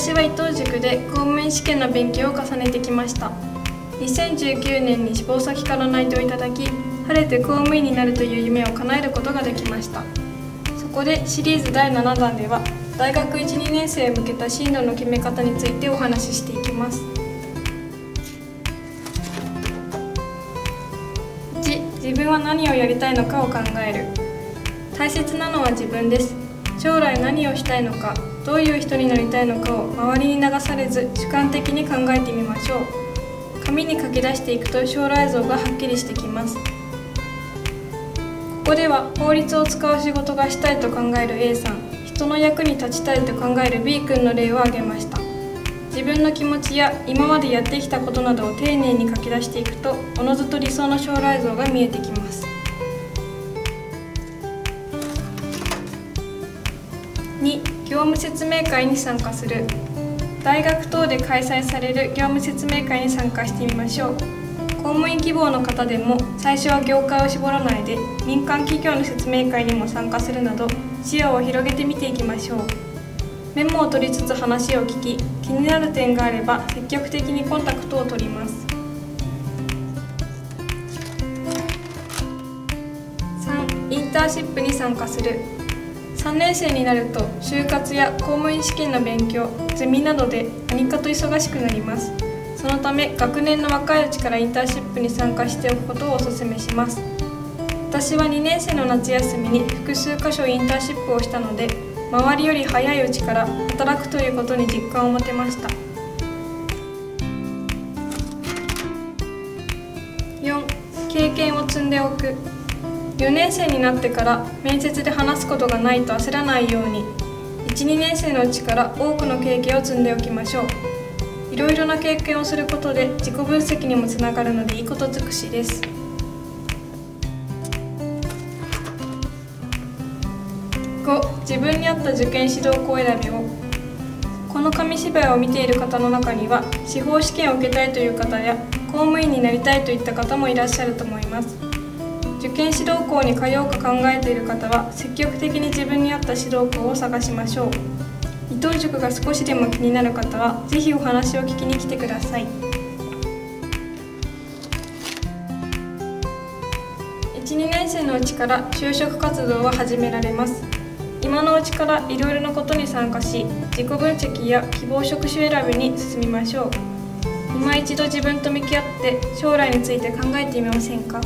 私は伊藤塾で公務員試験の勉強を重ねてきました。2019年に志望先から内定をいただき晴れて公務員になるという夢を叶えることができました。そこでシリーズ第7弾では大学12年生へ向けた進路の決め方についてお話ししていきます。1自分は何をやりたいのかを考える。大切なのは自分です。将来何をしたいのかどういう人になりたいのかを周りに流されず主観的に考えてみましょう。紙に書き出していくと将来像がはっきりしてきます。ここでは法律を使う仕事がしたいと考える A さん。人の役に立ちたいと考える B 君の例を挙げました。自分の気持ちや今までやってきたことなどを丁寧に書き出していくとおのずと理想の将来像が見えてきます。2業務説明会に参加する。大学等で開催される業務説明会に参加してみましょう。公務員希望の方でも最初は業界を絞らないで民間企業の説明会にも参加するなど視野を広げてみていきましょう。メモを取りつつ話を聞き気になる点があれば積極的にコンタクトを取ります。3インターンシップに参加する。3年生になると就活や公務員試験の勉強ゼミなどで何かと忙しくなります。そのため学年の若いうちからインターンシップに参加しておくことをお勧めします。私は2年生の夏休みに複数箇所インターンシップをしたので周りより早いうちから働くということに実感を持てました。4経験を積んでおく。4年生になってから面接で話すことがないと焦らないように12年生のうちから多くの経験を積んでおきましょう。いろいろな経験をすることで自己分析にもつながるのでいいこと尽くしです。5自分に合った受験指導校選びを。この紙芝居を見ている方の中には司法試験を受けたいという方や公務員になりたいといった方もいらっしゃると思います。受験指導校に通うか考えている方は積極的に自分に合った指導校を探しましょう。伊藤塾が少しでも気になる方は是非お話を聞きに来てください。12年生のうちから就職活動は始められます。今のうちからいろいろなことに参加し自己分析や希望職種選びに進みましょう。今一度自分と向き合って将来について考えてみませんか？